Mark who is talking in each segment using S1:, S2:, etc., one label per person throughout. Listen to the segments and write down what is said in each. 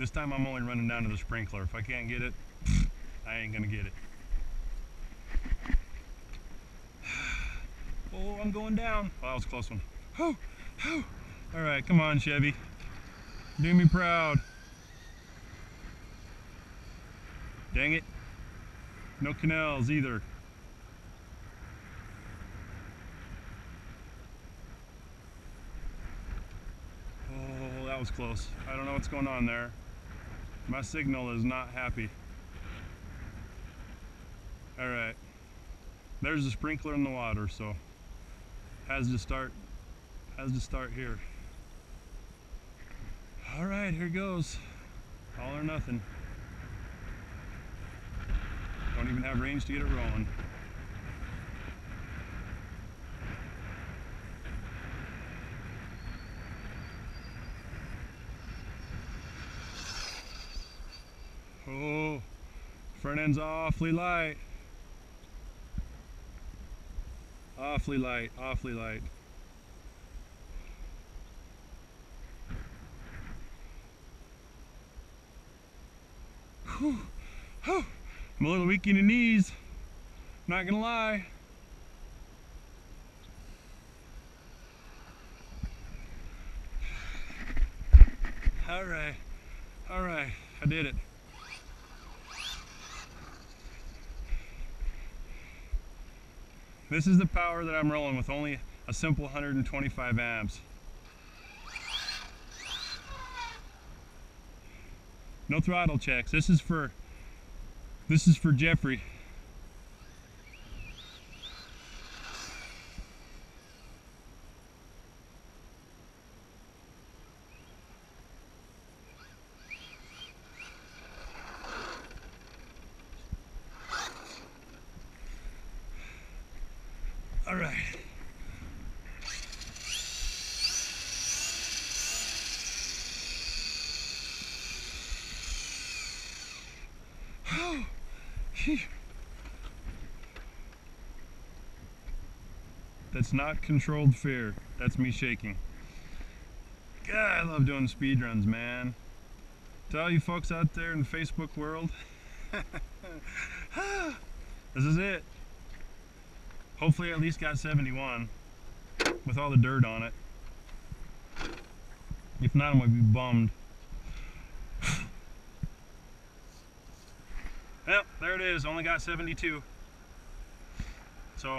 S1: This time I'm only running down to the sprinkler. If I can't get it, I ain't gonna get it. Oh, I'm going down. Oh, that was a close one. Oh, oh. All right, come on, Chevy. Do me proud. Dang it. No canals either. Oh, that was close. I don't know what's going on there. My signal is not happy. All right. There's a sprinkler in the water, so has to start has to start here. All right, here goes. All or nothing. Don't even have range to get it rolling. Oh, front end's awfully light. Awfully light, awfully light. Whew. Whew. I'm a little weak in the knees. Not gonna lie. All right, all right, I did it. This is the power that I'm rolling with only a simple 125 amps. No throttle checks. This is for this is for Jeffrey. All right. That's not controlled fear. That's me shaking. God, I love doing speed runs, man. To all you folks out there in the Facebook world, this is it. Hopefully I at least got 71 with all the dirt on it. If not, I'm gonna be bummed. Well, there it is. Only got 72. So,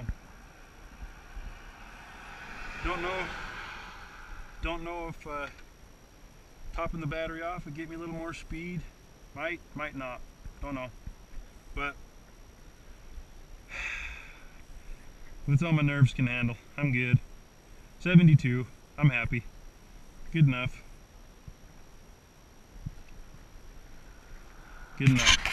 S1: don't know. Don't know if uh, topping the battery off would get me a little more speed. Might, might not. Don't know. But that's all my nerves can handle. I'm good. 72. I'm happy. Good enough. Good enough.